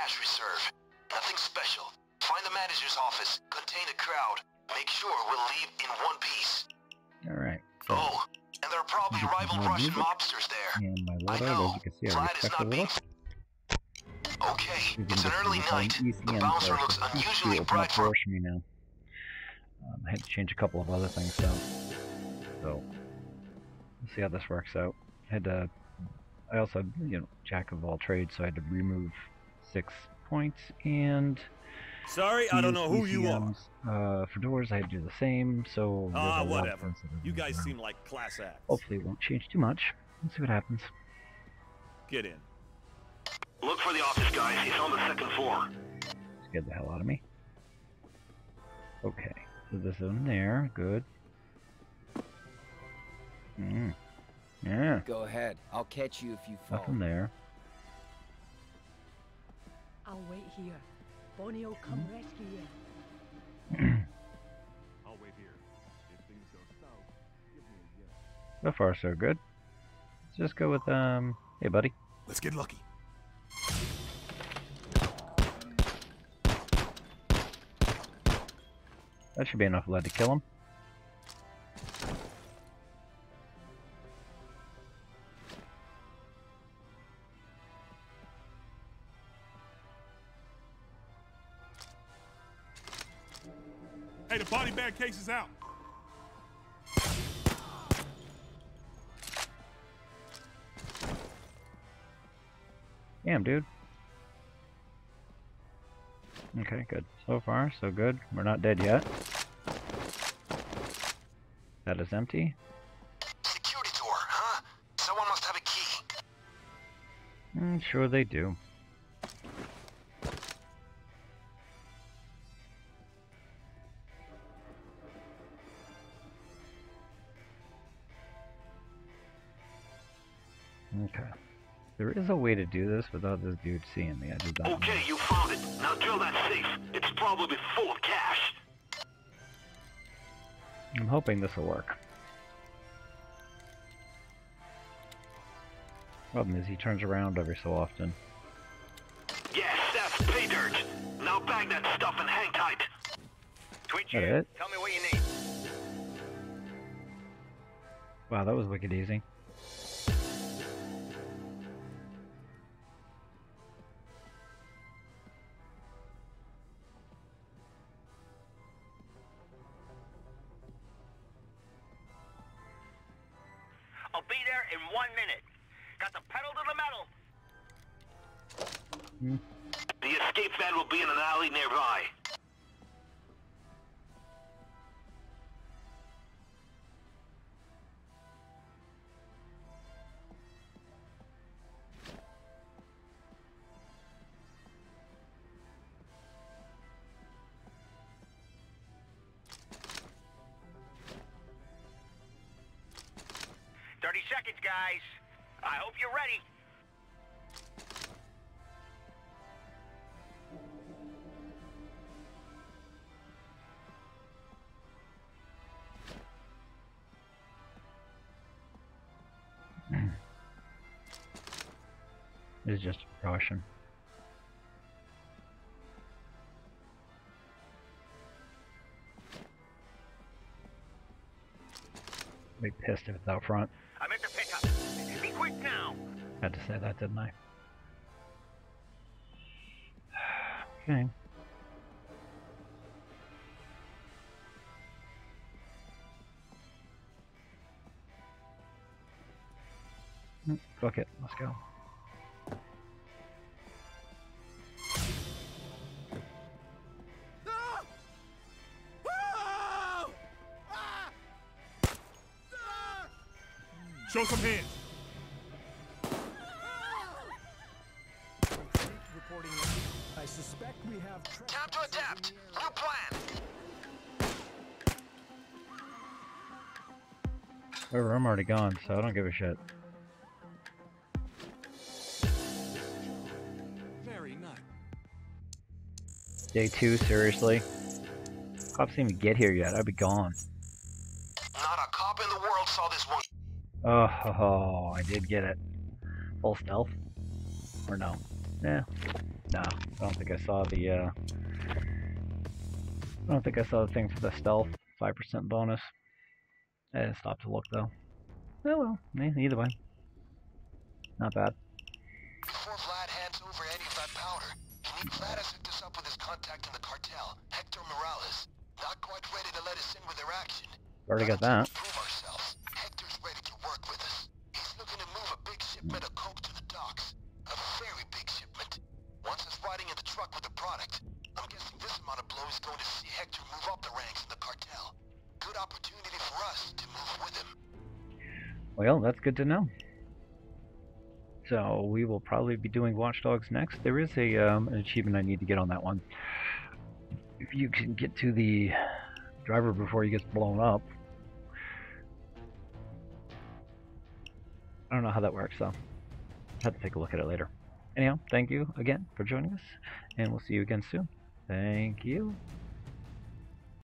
cash reserve. Nothing special. Find the manager's office, contain the crowd. Make sure we'll leave in one piece. Alright. Oh, and there are probably rival Russian mobsters there. And my I know. as you can see, I is not being... Okay, it's an early night. ECM The bouncer looks unusually bright for... me now. Um, I had to change a couple of other things, so so we'll see how this works out. I had to. I also, had, you know, jack of all trades, so I had to remove six points and. Sorry, I don't know who you are. Uh, for doors, I had to do the same. So there's Ah, a whatever. things that are You guys going seem like class acts. Hopefully, it won't change too much. Let's see what happens. Get in. Look for the office, guys. He's on the second floor. Scared the hell out of me. Okay, so this is in there. Good. Mm. Yeah, Go ahead. I'll catch you if you fall. nothing there. I'll wait here. Bonnie will come rescue you. I'll wait here. If things go south, give me a yell. So far, so good. Let's just go with um. Hey, buddy. Let's get lucky. That should be enough lead to kill him. Hey, the body bag case is out. Damn, dude. Okay, good. So far, so good. We're not dead yet. That is empty. Security door, huh? Someone must have a key. Mm, sure they do. Okay. There is a way to do this without this dude seeing me. I just don't know. Okay, you found it. Now drill that safe. It's probably full of cash. I'm hoping this will work. Problem is he turns around every so often. Yes, that's pay dirt. Now bag that stuff and hang tight. Twitch That it? Tell me what you need. Wow, that was wicked easy. In one minute. Got the pedal to the metal. Hmm. The escape van will be in an alley nearby. Thirty seconds, guys. I hope you're ready. It's just a precaution. Be pissed if it's out front. I'm at the pickup. Be quick now. Had to say that, didn't I? Okay. Mm, Fuck it, let's go. Show some hands. Reporting. I suspect we have Time to adapt. New plan. Whatever, I'm already gone, so I don't give a shit. Very nice. Day two, seriously? Cops didn't even get here yet, I'd be gone. Oh, ho, ho, I did get it. Full stealth? Or no? Yeah. Nah, I don't think I saw the, uh... I don't think I saw the thing for the stealth. 5% bonus. I didn't stop to look, though. Oh well, eh, either way. Not bad. Before Vlad hands over any of that powder, you need Vlad to hook us up with his contact in the cartel, Hector Morales. Not quite ready to let us in with their action. Already got that. Prove ourselves. Hector's ready to work with us. He's looking to move a big shipment of coke to the docks. A very big shipment. Wants us riding in the truck with the product. I'm guessing this amount of blow is going to see Hector move up the ranks in the cartel. Good opportunity for us to move with him. Well, that's good to know. So we will probably be doing Watchdogs next. There is a um, an achievement I need to get on that one. If you can get to the driver before he gets blown up. I don't know how that works, so have to take a look at it later. Anyhow, thank you again for joining us, and we'll see you again soon. Thank you.